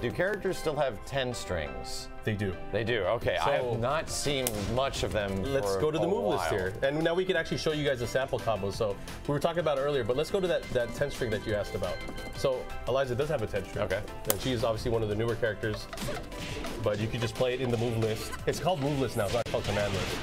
do characters still have 10 strings? They do. They do. Okay, I So- have not seen much of them. Let's for go to the a move list here. And now we can actually show you guys the sample combos. So we were talking about it earlier, but let's go to that, that 10 string that you asked about. So Eliza does have a 10 string. Okay. And she's obviously one of the newer characters, but you could just play it in the move list. It's called move list now, it's not called command list.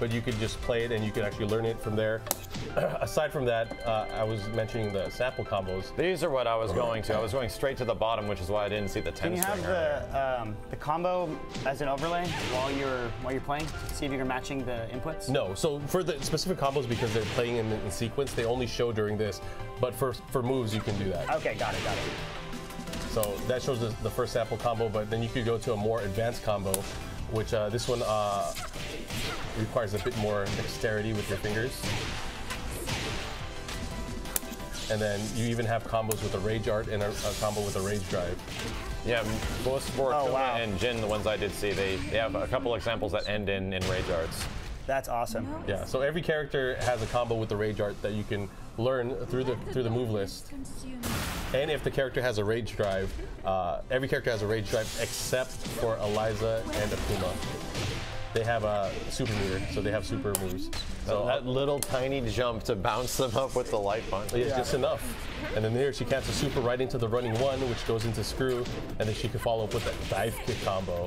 But you could just play it and you can actually learn it from there. Aside from that, uh, I was mentioning the sample combos. These are what I was going to. I was going straight to the bottom, which is why I didn't see the 10 Can you have the um, the combo as an overlay while you're while you're playing? See if you're matching the inputs. No, so for the specific combos, because they're playing in, in sequence, they only show during this. But for, for moves, you can do that. Okay, got it, got it. So that shows the, the first sample combo, but then you could go to a more advanced combo, which uh, this one uh, requires a bit more dexterity with your fingers. And then you even have combos with a Rage Art and a, a combo with a Rage Drive. Yeah, both for Oh, wow. and Jin, the ones I did see, they, they have a couple examples that end in, in Rage Arts. That's awesome. Yeah, so every character has a combo with the Rage Art that you can learn through the through the move list. And if the character has a Rage Drive, uh, every character has a Rage Drive except for Eliza and Akuma. They have a super meter, so they have super moves. So So that little tiny jump to bounce them up with the light punch. it's just enough. And then there she casts a super right into the running one, which goes into screw, and then she can follow up with that dive kick combo.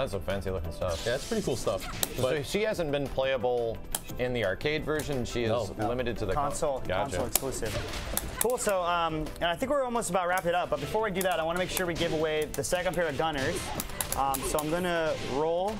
That's some fancy looking stuff. Yeah, it's pretty cool stuff. so But she hasn't been playable in the arcade version. She is No. limited to the con- Console, Gotcha. console exclusive. Cool. So, um, and I think we're almost about wrapped it up. But before we do that, I want to make sure we give away the second pair of Gunnars. Um, so I'm gonna roll